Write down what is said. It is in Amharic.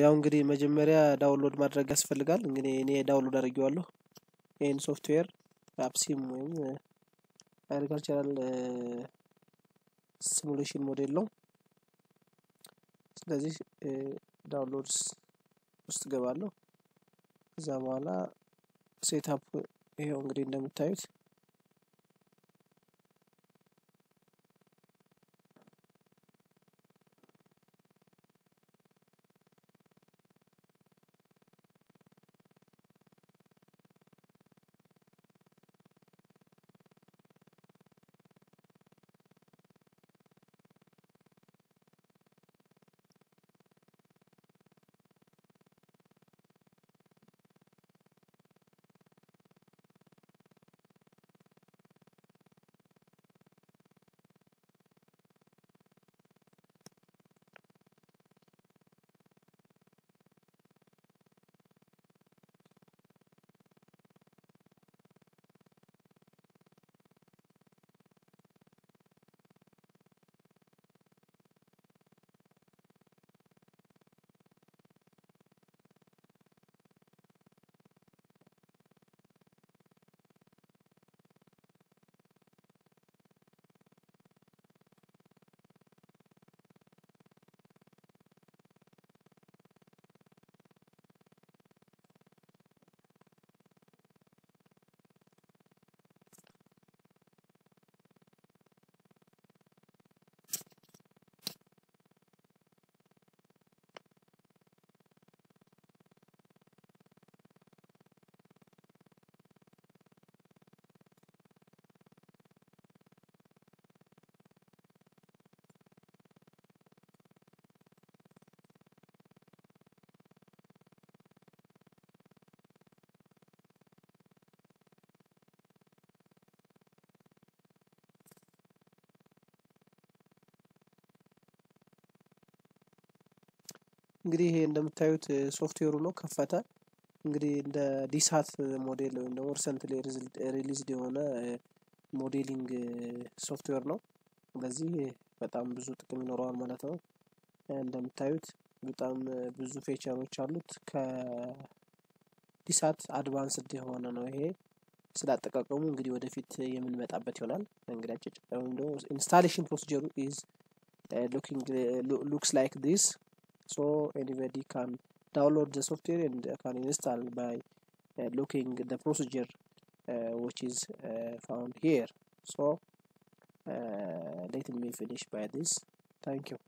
ያው እንግዲህ መጀመሪያ download ማድረግ ያስፈልጋል። እንግዲህ እኔ download አድርጌዋለሁ ይህን ሶፍትዌር APSIM ወይም agricultural simulation model ነው። ስለዚህ downloads ውስጥ ገባለሁ። ከዛ በኋላ setup ይሄው እንግዲህ እንደምታዩት እንግዲህ ይሄ እንደምታዩት ሶፍትዌሩ ነው ከፈተ። እንግዲህ እንደ DSSAT model ወይም ደግሞ recently released የሆነ modeling software ነው። ስለዚህ በጣም ብዙ ጥቅም ይኖረዋል ማለት ነው። እንደምታዩት በጣም ብዙ feature ኦች አሉት። ከ DSSAT advanced የሆነ ነው ይሄ። ስለ አጠቃቀሙ እንግዲህ ወደፊት የምንመጣበት ይሆናል። እንግዲህ አጭጭ installation procedure ኡ is ሉክስ ላይክ ዲስ so anybody can download the software and can install by uh, looking the procedure uh, which is uh, found here. So let me finish by this. Thank you